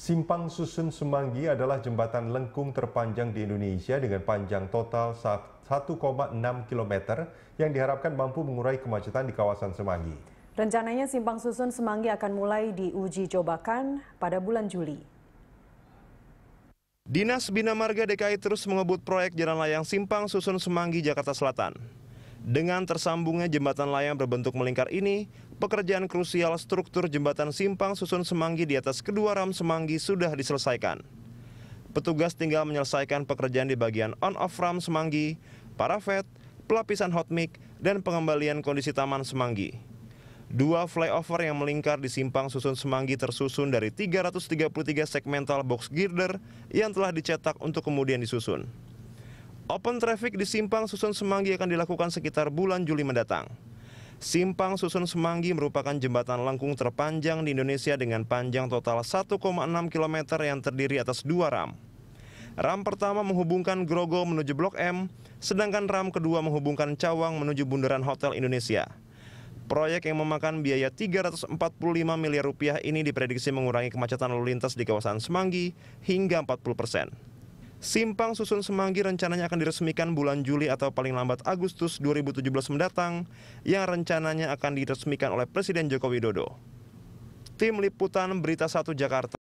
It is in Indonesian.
Simpang Susun Semanggi adalah jembatan lengkung terpanjang di Indonesia dengan panjang total 1,6 km yang diharapkan mampu mengurai kemacetan di kawasan Semanggi. Rencananya Simpang Susun Semanggi akan mulai diuji cobakan pada bulan Juli. Dinas Bina Marga DKI terus mengebut proyek jalan layang Simpang Susun Semanggi, Jakarta Selatan. Dengan tersambungnya jembatan layang berbentuk melingkar ini, pekerjaan krusial struktur jembatan simpang susun Semanggi di atas kedua ram Semanggi sudah diselesaikan. Petugas tinggal menyelesaikan pekerjaan di bagian on-off ram Semanggi, parafet, pelapisan hot mic, dan pengembalian kondisi taman Semanggi. Dua flyover yang melingkar di simpang susun Semanggi tersusun dari 333 segmental box girder yang telah dicetak untuk kemudian disusun. Open traffic di Simpang Susun Semanggi akan dilakukan sekitar bulan Juli mendatang. Simpang Susun Semanggi merupakan jembatan lengkung terpanjang di Indonesia dengan panjang total 1,6 km yang terdiri atas dua ram. Ram pertama menghubungkan Grogol menuju Blok M, sedangkan ram kedua menghubungkan Cawang menuju Bundaran Hotel Indonesia. Proyek yang memakan biaya 345 miliar rupiah ini diprediksi mengurangi kemacetan lalu lintas di kawasan Semanggi hingga 40 persen. Simpang Susun Semanggi rencananya akan diresmikan bulan Juli atau paling lambat Agustus 2017 mendatang yang rencananya akan diresmikan oleh Presiden Joko Widodo. Tim Liputan Berita 1 Jakarta